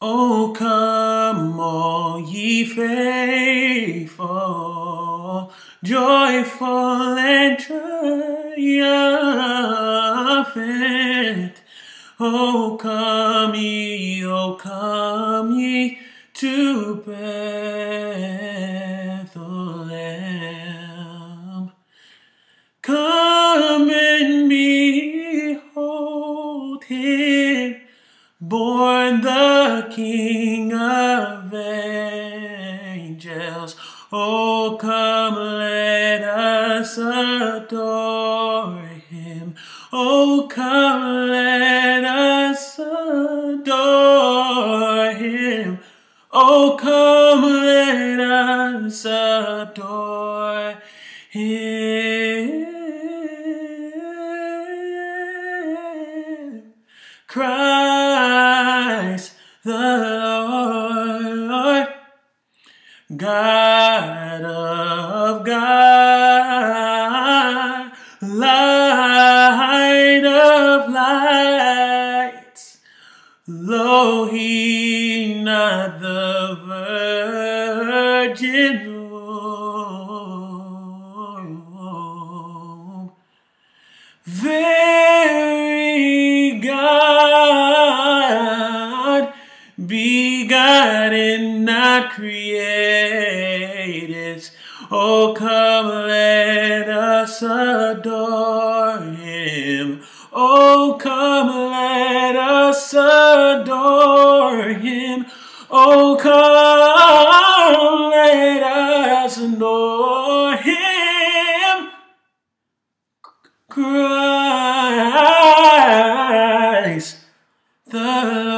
Oh, come, all ye faithful, joyful and triumphant. Oh, come ye, oh, come ye to Bethlehem. Born the King of angels. Oh, come, let us adore him. Oh, come, let us adore him. Oh, come, let us adore him. Christ the Lord, God of God, light of lights. Lo, he not the virgin womb. God and not created. Oh, come, let us adore him. Oh, come, let us adore him. Oh, come, let us adore him. Christ the Lord.